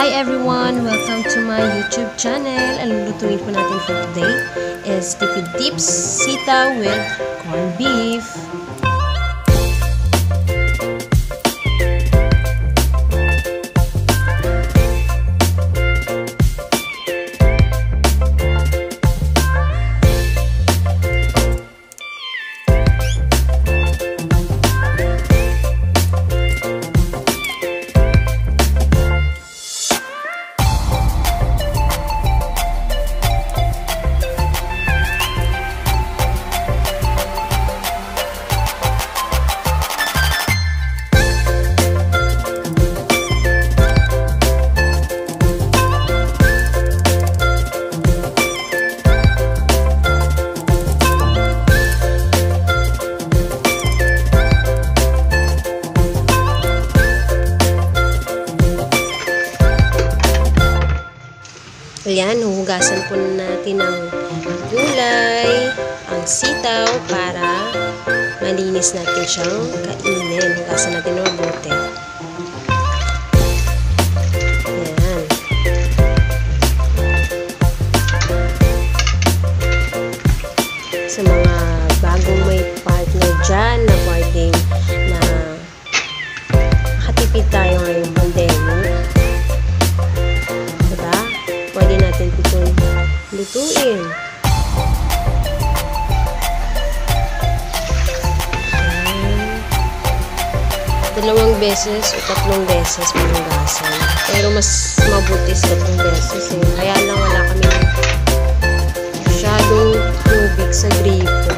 Hi everyone! Welcome to my YouTube channel. Ang lulutuin po natin for today is tipid dips sita with corned beef. Ayan, huhugasan po natin ng gulay, ang sitaw para malinis natin siyang kainin. Hugasan natin ng mabuti. Lutuin. Dalawang beses o tatlong beses manugasan. Pero mas mabuti sa tatlong beses eh. Kaya lang wala kami masyadong tubig sa gripo.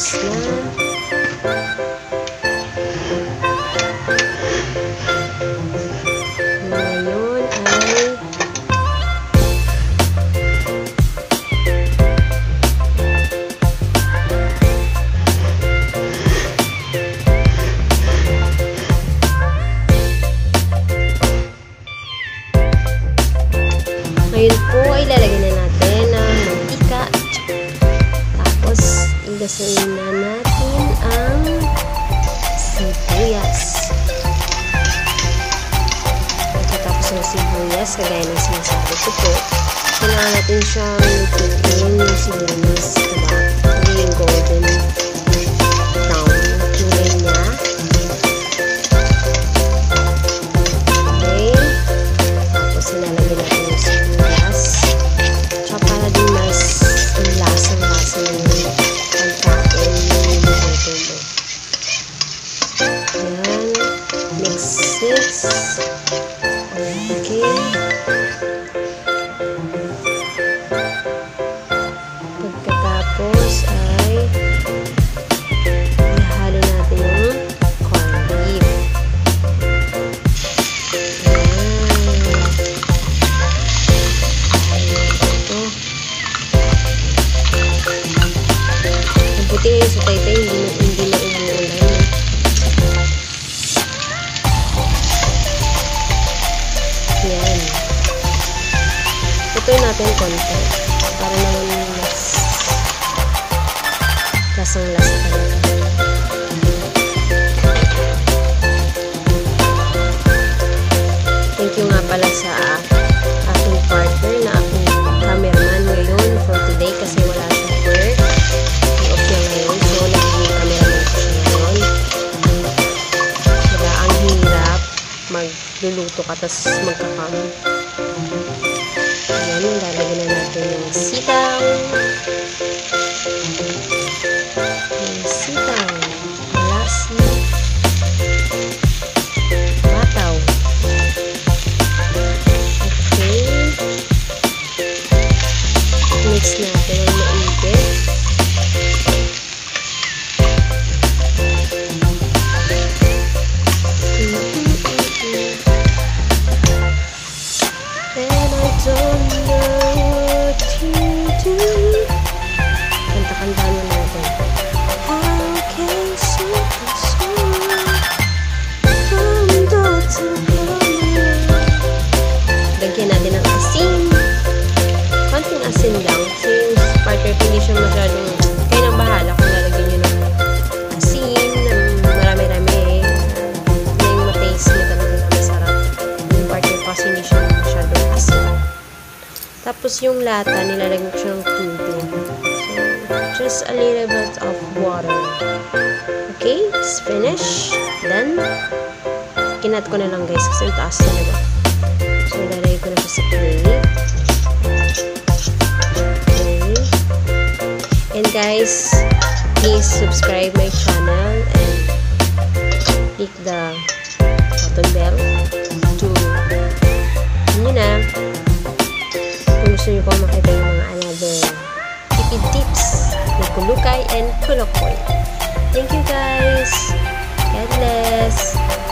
Tapos na. Ay Ngayon po ay lalagyan na Igasayin na natin ang sibuyas. Pagkatapos ng sibuyas, kagaya ng sinasabi ko po, kailangan natin siyang lutuin yung sibuyas. makes 6 Ito natin konti. Para naman mas lasang-lasa talaga. Thank you nga pala sa aking partner na aking cameraman ngayon for today kasi wala sa work. I-off niya ngayon. So, naging cameraman ko siya ngayon. Diba, ang hirap magluluto ka tapos magkakam. Ayan, lalagyan na natin yung sitaw. Lang. Yung partner hindi siya masyadong, kayo nang bahala kung lalagyan nyo ng asin, ng marami-rami. Na yung mataste niya talaga na masarap. Yung partner kasi hindi siya masyadong asin. Tapos yung lata, nilalagyan ko siya ng tubig. So, just a little bit of water. Okay, it's finished. Done. Kinat ko na lang guys kasi ang taas talaga. So, lalagay ko na siya sa plate. Guys, please subscribe my channel and click the button bell to yun na kung gusto nyo pong makita yung mga another tipid tips ng kulukay and kulukoy. Thank you guys. God bless.